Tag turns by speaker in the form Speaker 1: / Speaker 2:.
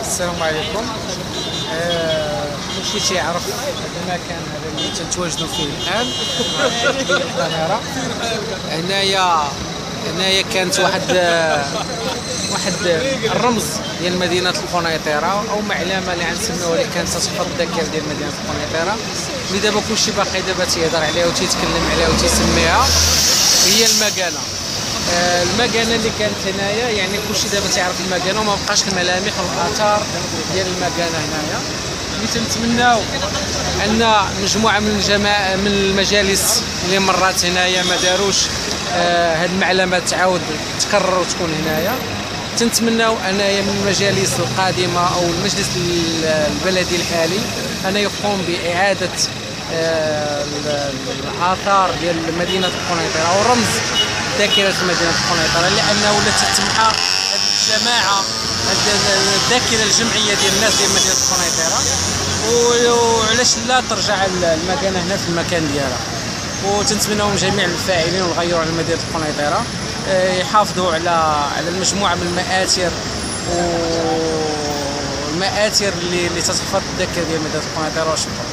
Speaker 1: السلام عليكم. آه، كل شيء تيعرف هذا المكان هذا اللي تنتواجدوا فيه الآن. القاهره هنايا هنايا كانت واحد آه، واحد آه، الرمز ديال مدينة القنيطره أو معلمه اللي غنسميوها اللي كانت تصفى الذاكرة ديال مدينة القنيطره اللي دابا كلشي باقي دابا تيهضر عليها وتيتكلم عليها وتيسميها هي المكانه آه، المكانة اللي كانت هنايا يعني كلشي دابا تيعرف المكانة وما بقاش الملامح والآثار ديال المكانة هنايا. اللي تنتمناو أن مجموعة من الجماعه من المجالس اللي مرات هنايا ما داروش آه، هاد المعلمة تعاود تكرر وتكون هنايا. تنتمناو أنايا من المجالس القادمة أو المجلس البلدي الحالي انه يقوم بإعادة آه، ال- الآثار ديال مدينة القنيطرة أو رمز ذاكره مدينه القنيطره لأنه ولات تتمحى الجماعة الذاكرة الجمعية ديال الناس ديال مدينة القنيطره وعلاش لا ترجع المكانه هنا في المكان ديالها؟ وتنتمناو من جميع الفاعلين والغيور على مدينة القنيطره آه، يحافظوا على على المجموعة من المآثر والمآثر اللي اللي تتحفظ الذاكرة ديال مدينة القنيطره وشكرا